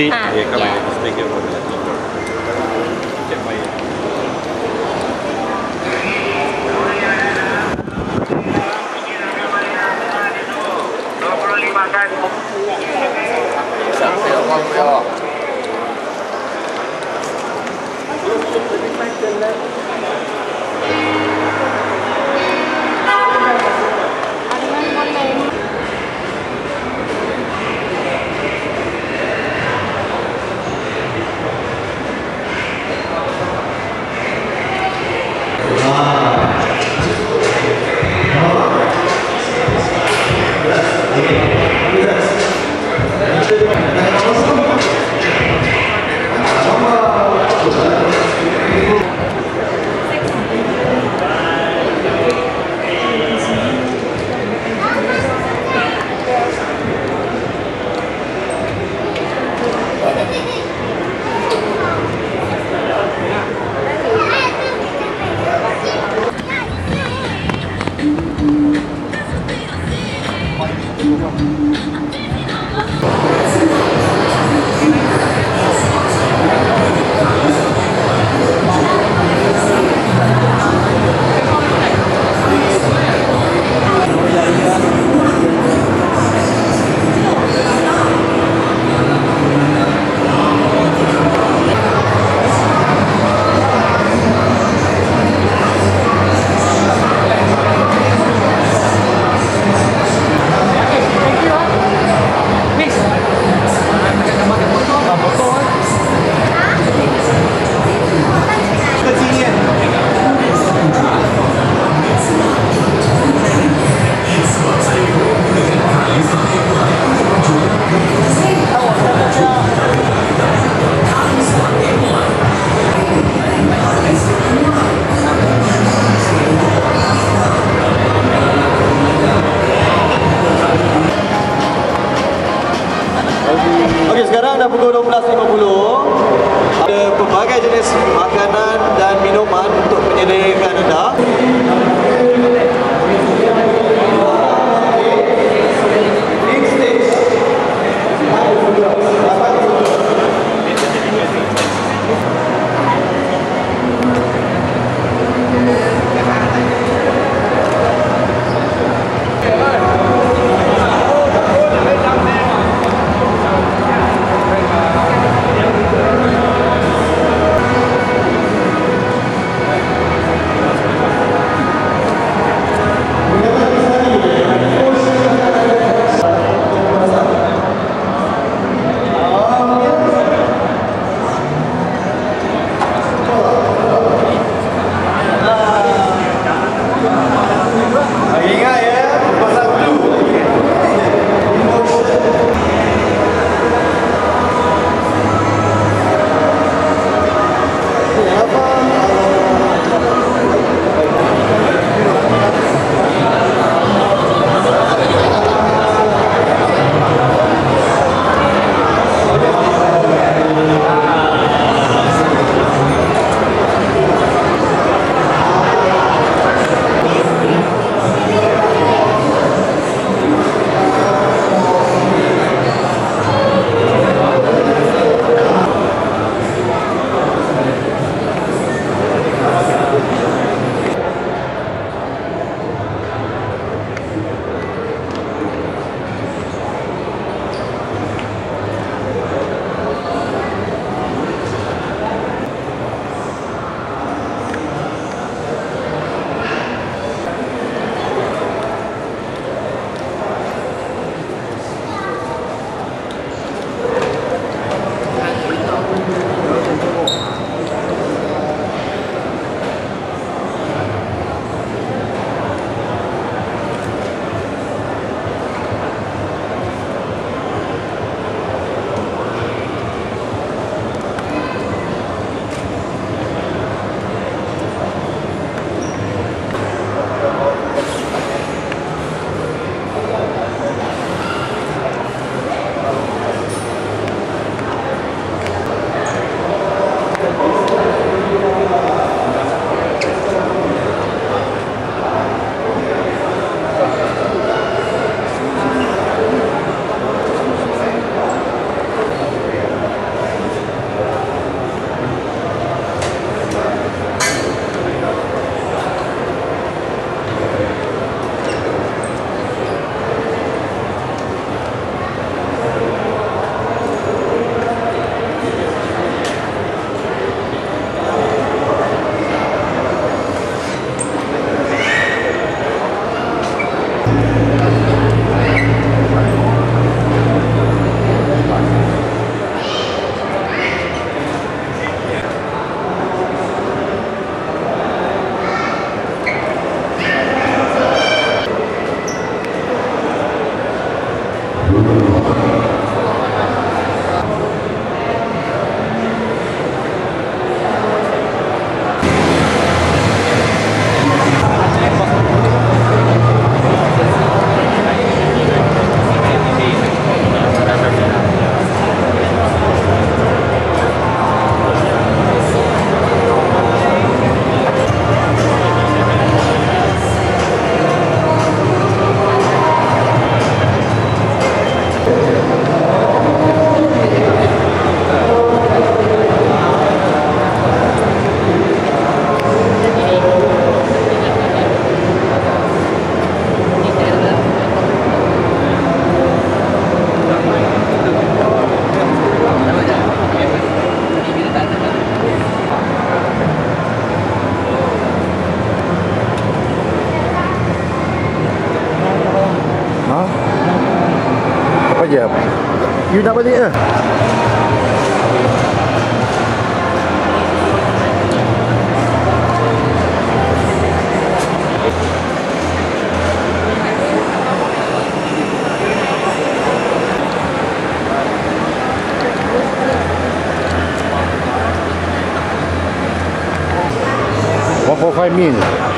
sí. Ah, okay, come yeah. here. Thank you. Oh. ada pelbagai jenis makanan dan minuman untuk menyediakan anda. You nak balik? One point five mil.